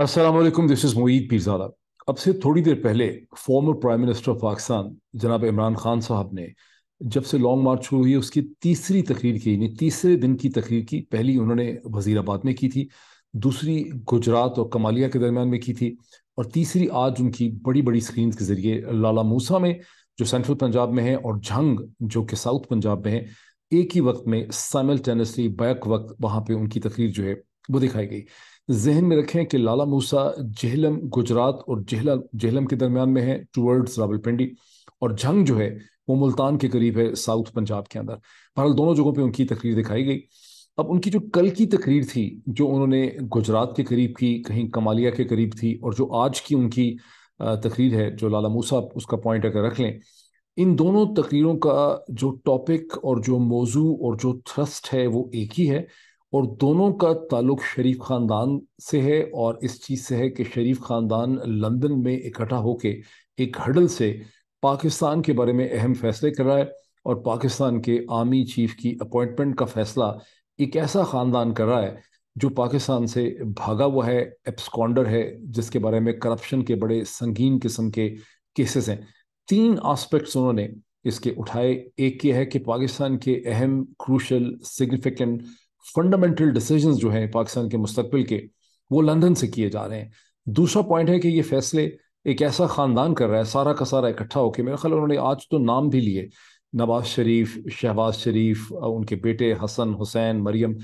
Aslam this is Moeed Pirzada अब से थोड़ी देर पहले former prime minister of Pakistan जनाब इमरान खान साहब ने जब से लॉन्ग मार्च शुरू हुई, उसकी तीसरी तकरीर की, यानी तीसरे दिन की तकरीर की, पहली उन्होंने वजीराबाद में की थी, दूसरी गुजरात और कमालिया के दरमियान में की थी, और तीसरी आज उनकी बड़ी बड़ी स्क्रीन के ज़रिए लाला मूसा में, जो सेंट्रल पंजाब में है, और झंग जो कि साउथ पंजाब में है, एक ही वक्त में साइमल्टेनियसली बैक वक्त, वहाँ पे उनकी तकरीर जो है, वो दिखाई गई। जहन में रखें कि लाला मूसा जहलम गुजरात और जहला जहलम के दरमियान में है टूवर्ड्स रावलपिंडी और जंग जो है वो मुल्तान के करीब है साउथ पंजाब के अंदर। बहरहाल दोनों जगहों पे उनकी तकरीर दिखाई गई। अब उनकी जो कल की तकरीर थी, जो उन्होंने गुजरात के करीब की, कहीं कमालिया के करीब थी और जो आज की उनकी तकरीर है, जो लाला मूसा, उसका पॉइंट अगर रख लें, इन दोनों तकरीरों का जो टॉपिक और जो मौजू और जो थ्रस्ट है वो एक ही है। और दोनों का ताल्लुक शरीफ ख़ानदान से है और इस चीज़ से है कि शरीफ ख़ानदान लंदन में इकट्ठा होके एक हडल से पाकिस्तान के बारे में अहम फैसले कर रहा है और पाकिस्तान के आर्मी चीफ की अपॉइंटमेंट का फैसला एक ऐसा ख़ानदान कर रहा है जो पाकिस्तान से भागा हुआ है एप्सकॉन्डर है, जिसके बारे में करप्शन के बड़े संगीन किस्म के केसेस हैं। तीन आस्पेक्ट्स उन्होंने इसके उठाए। एक ये है कि पाकिस्तान के अहम, क्रूशल, सिग्निफिकेंट फंडामेंटल डिसीजंस जो हैं पाकिस्तान के मुस्तबिल के, वो लंदन से किए जा रहे हैं। दूसरा पॉइंट है कि ये फैसले एक ऐसा ख़ानदान कर रहा है, सारा का सारा इकट्ठा होकर मेरा ख्याल उन्होंने आज तो नाम भी लिए। नवाज़ शरीफ, शहबाज शरीफ, उनके बेटे हसन, हुसैन, मरियम,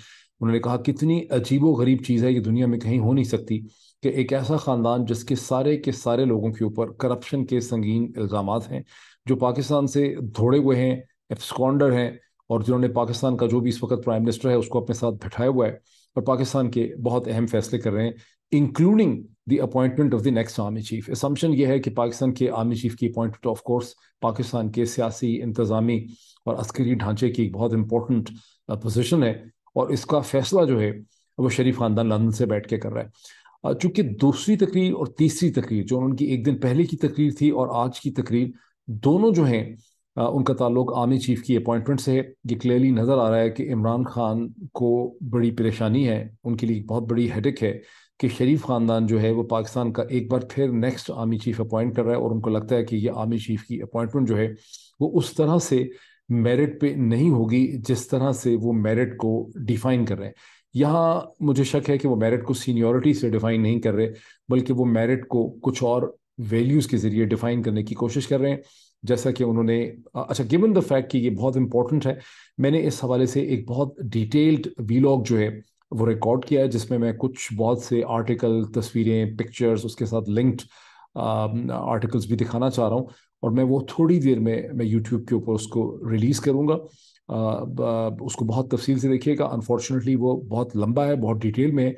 उन्होंने कहा, कितनी अजीबो गरीब चीज़ है, ये दुनिया में कहीं हो नहीं सकती कि एक ऐसा ख़ानदान जिसके सारे के सारे लोगों के ऊपर करप्शन के संगीन इल्ज़ाम हैं, जो पाकिस्तान से धोड़े हुए हैं एब्सकॉन्डर हैं और जिन्होंने पाकिस्तान का जो भी इस वक्त प्राइम मिनिस्टर है, उसको अपने साथ बैठाया हुआ है और पाकिस्तान के बहुत अहम फैसले कर रहे हैं including the appointment of the next army chief assumption ये है कि पाकिस्तान के आर्मी चीफ की अपॉइंटमेंट ऑफ़ कोर्स पाकिस्तान के सियासी इंतज़ामी और अस्करी ढांचे की बहुत इंपॉर्टेंट पोजिशन है और इसका फैसला जो है, वो शरीफ खानदान लंदन से बैठ के कर रहा है। चूँकि दूसरी तकरीर और तीसरी तकरीर, जो उनकी एक दिन पहले की तकरीर थी और आज की तकरीर, दोनों जो हैं उनका ताल्लुक आर्मी चीफ की अपॉइंटमेंट से है। ये क्लियरली नज़र आ रहा है कि इमरान खान को बड़ी परेशानी है। उनके लिए बहुत बड़ी हेडिक है कि शरीफ ख़ानदान जो है वो पाकिस्तान का एक बार फिर नेक्स्ट आर्मी चीफ अपॉइंट कर रहा है और उनको लगता है कि ये आर्मी चीफ की अपॉइंटमेंट जो है वो उस तरह से मेरिट पे नहीं होगी जिस तरह से वो मेरिट को डिफाइन कर रहे हैं। यहाँ मुझे शक है कि वो मेरिट को सीनियोरिटी से डिफाइन नहीं कर रहे, बल्कि वो मेरिट को कुछ और वैल्यूज़ के ज़रिए डिफाइन करने की कोशिश कर रहे हैं। जैसा कि उन्होंने अच्छा गिवन द फैक्ट कि ये बहुत इंपॉर्टेंट है, मैंने इस हवाले से एक बहुत डिटेल्ड वीलॉग जो है, वो रिकॉर्ड किया है, जिसमें मैं कुछ बहुत से आर्टिकल तस्वीरें पिक्चर्स उसके साथ लिंक्ड आर्टिकल्स भी दिखाना चाह रहा हूँ, और मैं वो थोड़ी देर में, मैं यूट्यूब के ऊपर उसको रिलीज़ करूँगा। उसको बहुत तफसील से देखिएगा। अनफॉर्चुनेटली वो बहुत लंबा है, बहुत डिटेल में है,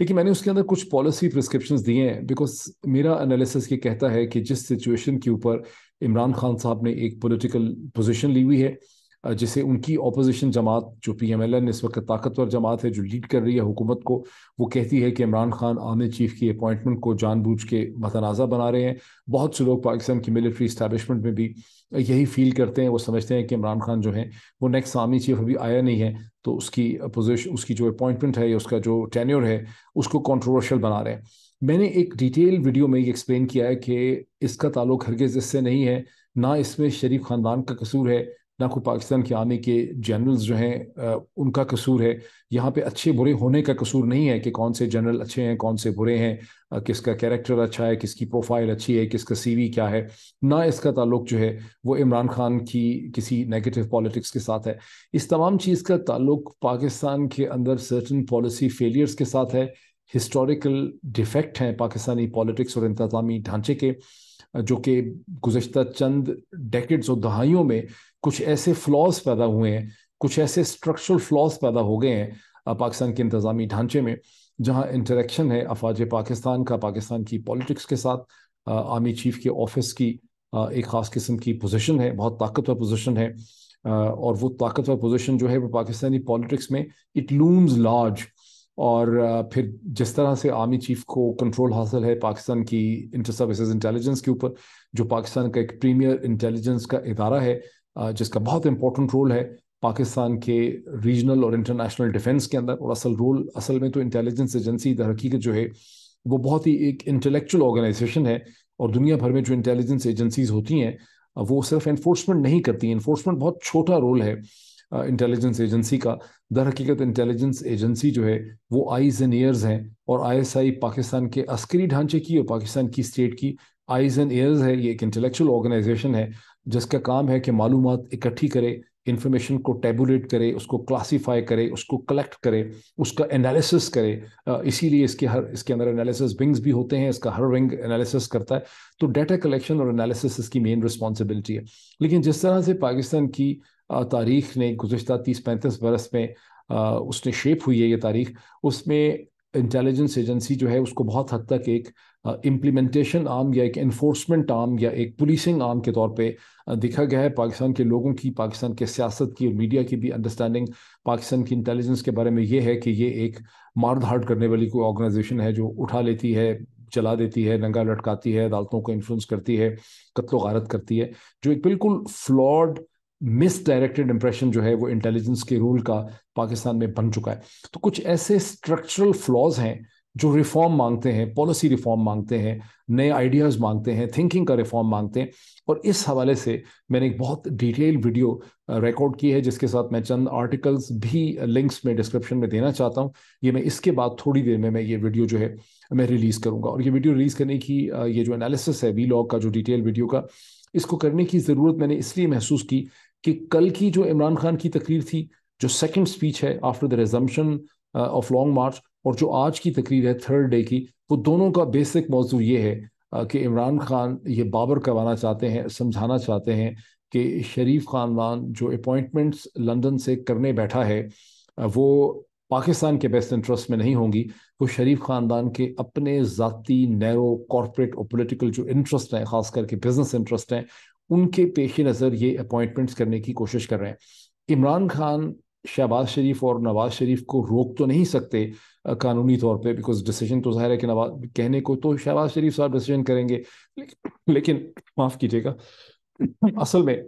लेकिन मैंने उसके अंदर कुछ पॉलिसी प्रिस्क्रिप्शंस दिए हैं बिकॉज़ मेरा एनालिसिस ये कहता है कि जिस सिचुएशन के ऊपर इमरान खान साहब ने एक पॉलिटिकल पोजीशन ली हुई है जिसे उनकी अपोजिशन जमात, जो पी एम एल एन इस वक्त ताकतवर जमात है, जो लीड कर रही है हुकूमत को, वो कहती है कि इमरान खान आमिर चीफ की अपॉइंटमेंट को जानबूझ के मतनाज़ा बना रहे हैं। बहुत से लोग पाकिस्तान की मिलिट्री इस्टेबलिशमेंट में भी यही फील करते हैं, वो समझते हैं कि इमरान खान जो है, वो नेक्स्ट आर्मी चीफ अभी आया नहीं है। तो उसकी पोजिशन उसकी जो अपॉइंटमेंट है या उसका जो टेन्योर है, उसको कॉन्ट्रोवर्शियल बना रहे हैं। मैंने एक डिटेल वीडियो में ये एक्सप्लेन किया है कि इसका ताल्लुक हरगिज़ इससे नहीं है, ना इसमें शरीफ ख़ानदान का कसूर है ना कोई पाकिस्तान के आर्मी के जनरल्स जो हैं उनका कसूर है। यहाँ पे अच्छे बुरे होने का कसूर नहीं है कि कौन से जनरल अच्छे हैं, कौन से बुरे हैं किसका कैरेक्टर अच्छा है, किसकी प्रोफ़ाइल अच्छी है, किसका सीवी क्या है। ना इसका ताल्लुक जो है, वो इमरान खान की किसी नेगेटिव पॉलिटिक्स के साथ है। इस तमाम चीज़ का ताल्लुक पाकिस्तान के अंदर सर्टन पॉलिसी फेलियर्स के साथ है। हिस्टोरिकल डिफेक्ट हैं पाकिस्तानी पॉलिटिक्स और इंतज़ामी ढांचे के। जो कि गुज्त चंद डेकेड्स और दहाइयों में कुछ ऐसे फ्लॉज पैदा हुए हैं, कुछ ऐसे स्ट्रक्चरल फ्लॉज पैदा हो गए हैं पाकिस्तान के इंतज़ामी ढांचे में, जहाँ इंटरेक्शन है अफवाज पाकिस्तान का, पाकिस्तान की पॉलिटिक्स के साथ आर्मी चीफ के ऑफ़िस की एक ख़ास किस्म की पोजीशन है, बहुत ताकतवर पोजीशन है और वो ताकतवर पोजीशन जो है वो पाकिस्तानी पॉलिटिक्स में इट लूम्स लार्ज और फिर जिस तरह से आर्मी चीफ को कंट्रोल हासिल है पाकिस्तान की इंटर सर्विसेज़ इंटेलिजेंस के ऊपर, जो पाकिस्तान का एक प्रीमियर इंटेलिजेंस का इदारा है जिसका बहुत इंपॉर्टेंट रोल है पाकिस्तान के रीजनल और इंटरनेशनल डिफेंस के अंदर, और असल रोल असल में तो इंटेलिजेंस एजेंसी दर हकीकत जो है, वो बहुत ही एक इंटेलेक्चुअल ऑर्गेनाइजेशन है, और दुनिया भर में जो इंटेलिजेंस एजेंसीज होती हैं, वो सिर्फ़ एनफोर्समेंट नहीं करती इन्फोर्समेंट बहुत छोटा रोल है। इंटेलिजेंस एजेंसी का। दर हकीकत इंटेलिजेंस एजेंसी जो है, वो आईज एंड ईयर्स हैं और आईएसआई पाकिस्तान के अस्करी ढांचे की और पाकिस्तान की स्टेट की। आईज एंड ईयर्स है, ये एक इंटेलेक्चुअल ऑर्गेनाइजेशन है, जिसका काम है कि मालूम इकट्ठी करे इंफॉर्मेशन को टेबुलेट करे, उसको क्लासीफाई करे, उसको कलेक्ट करे, उसका एनालिसिस करे। इसीलिए इसके हर, इसके अंदर एनालिसिस विंग्स भी होते हैं, इसका हर विंग एनालिसिस करता है। तो डाटा कलेक्शन और एनालिसिस इसकी मेन रिस्पॉन्सिबिलिटी है। लेकिन जिस तरह से पाकिस्तान की तारीख ने गुजशत तीस पैंतीस बरस में उसने शेप हुई है ये तारीख। उसमें इंटेलिजेंस एजेंसी जो है, उसको बहुत हद तक एक इम्प्लीमेंटेशन आर्म या एक इन्फोर्समेंट आर्म या एक पुलिसिंग आर्म के तौर पे देखा गया है। पाकिस्तान के लोगों की, पाकिस्तान के सियासत की और मीडिया की भी अंडरस्टैंडिंग पाकिस्तान की इंटेलिजेंस के बारे में ये है कि ये एक मार धाड़ करने वाली कोई ऑर्गेनाइजेशन है जो उठा लेती है, चला देती है, नंगा लटकाती है, अदालतों को इन्फ्लुएंस करती है, कत्लो गारत करती है, जो एक बिल्कुल फ्लॉड मिस डायरेक्टेड इंप्रेशन जो है वो इंटेलिजेंस के रूल का पाकिस्तान में बन चुका है। तो कुछ ऐसे स्ट्रक्चरल फ्लॉज हैं जो रिफॉर्म मांगते हैं पॉलिसी रिफॉर्म मांगते हैं, नए आइडियाज़ मांगते हैं थिंकिंग का रिफॉर्म मांगते हैं। और इस हवाले से मैंने एक बहुत डिटेल वीडियो रिकॉर्ड की है, जिसके साथ मैं चंद आर्टिकल्स भी लिंक्स में डिस्क्रिप्शन में देना चाहता हूँ। ये मैं इसके बाद थोड़ी देर में मैं ये वीडियो जो है मैं रिलीज़ करूँगा। और ये वीडियो रिलीज़ करने की ये जो एनालिसिस है वी लॉग का, जो डिटेल वीडियो का, इसको करने की ज़रूरत मैंने इसलिए महसूस की कि कल की जो इमरान खान की तकरीर थी, जो सेकेंड स्पीच है after the resumption of long march और जो आज की तकरीर है थर्ड डे की, वो दोनों का बेसिक मौजू ये है कि इमरान खान ये बाबर करवाना चाहते हैं, समझाना चाहते हैं कि शरीफ खानदान जो अपॉइंटमेंट्स लंदन से करने बैठा है वो पाकिस्तान के बेस्ट इंटरेस्ट में नहीं होंगी। वो शरीफ ख़ानदान के अपने ज़ाती नैरो कॉरपोरेट और पोलिटिकल जो इंटरेस्ट हैं ख़ास करके बिज़नेस इंटरेस्ट हैं उनके पेश नज़र ये अपॉइंटमेंट्स करने की कोशिश कर रहे हैं। इमरान खान शहबाज शरीफ और नवाज़ शरीफ को रोक तो नहीं सकते कानूनी तौर पे बिकॉज़ डिसीज़न तो ज़ाहिर है कि नवाज़, कहने को तो शहबाज शरीफ साहब डिसीज़न करेंगे, लेकिन माफ़ कीजिएगा, असल में,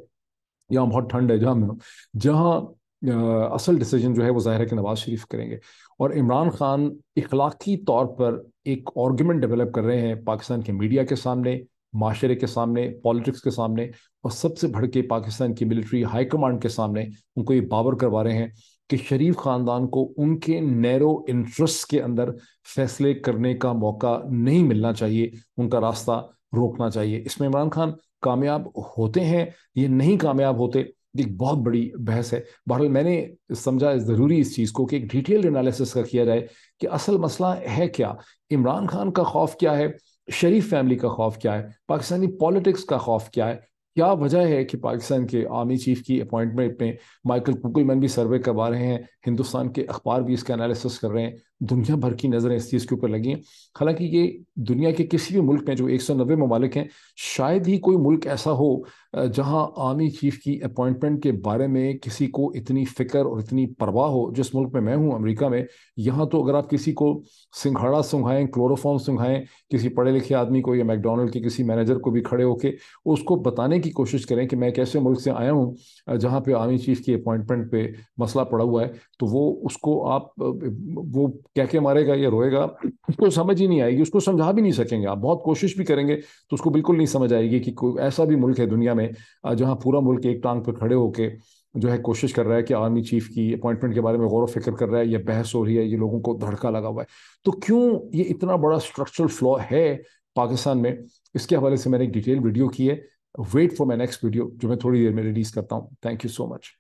यहाँ बहुत ठंड है, जहाँ में जहाँ असल डिसीज़न जो है वो ज़ाहिर है कि नवाज़ शरीफ करेंगे। और इमरान खान इखलाकी तौर पर एक आर्गूमेंट डेवलप कर रहे हैं पाकिस्तान के मीडिया के सामने माशरे के सामने, पॉलिटिक्स के सामने और सबसे बढ़ के पाकिस्तान की मिलिट्री हाई कमांड के सामने उनको ये बावर करवा रहे हैं कि शरीफ खानदान को उनके नैरो इंटरेस्ट के अंदर फैसले करने का मौका नहीं मिलना चाहिए, उनका रास्ता रोकना चाहिए। इसमें इमरान खान कामयाब होते हैं ये नहीं कामयाब होते एक बहुत बड़ी बहस है। बहरहाल मैंने समझा ज़रूरी इस चीज़ को कि एक डिटेल एनालिसिस का किया जाए कि असल मसला है क्या, इमरान खान का खौफ क्या है शरीफ फैमिली का खौफ क्या है? पाकिस्तानी पॉलिटिक्स का खौफ क्या है? क्या वजह है कि पाकिस्तान के आर्मी चीफ की अपॉइंटमेंट में माइकल कुकलमैन भी सर्वे करवा रहे हैं? हिंदुस्तान के अखबार भी इसका एनालिसिस कर रहे हैं। दुनिया भर की नज़रें इस चीज़ के ऊपर लगी हैं। हालाँकि ये दुनिया के किसी भी मुल्क में जो एक सौ नब्बे ममालिक हैं, शायद ही कोई मुल्क ऐसा हो जहाँ आर्मी चीफ की अपॉइंटमेंट के बारे में किसी को इतनी फ़िक्र और इतनी परवाह हो, जिस मुल्क में मैं हूँ, अमरीका में, यहाँ तो अगर आप किसी को सिंघाड़ा सुंघाएँ, क्लोरोफॉर्म सुंघाएँ, किसी पढ़े लिखे आदमी को या मैकडोनल्ड के किसी मैनेजर को भी खड़े होकर उसको बताने की कोशिश करें कि मैं कैसे मुल्क से आया हूँ जहाँ पे आर्मी चीफ की अपॉइंटमेंट पर मसला पड़ा हुआ है तो वो उसको आप वो क्या क्या मारेगा, या रोएगा, उसको समझ ही नहीं आएगी, उसको समझा भी नहीं सकेंगे। आप बहुत कोशिश भी करेंगे तो उसको बिल्कुल नहीं समझ आएगी कि कोई ऐसा भी मुल्क है दुनिया में जहाँ पूरा मुल्क एक टांग पर खड़े होकर जो है कोशिश कर रहा है कि आर्मी चीफ की अपॉइंटमेंट के बारे में गौर फ़िक्र कर रहा है, या बहस हो रही है, ये लोगों को धड़का लगा हुआ है। तो क्यों ये इतना बड़ा स्ट्रक्चरल फ्लॉ है पाकिस्तान में? इसके हवाले से मैंने एक डिटेल वीडियो की है। Wait for my next video जो मैं थोड़ी देर में रिलीज़ करता हूँ। Thank you so much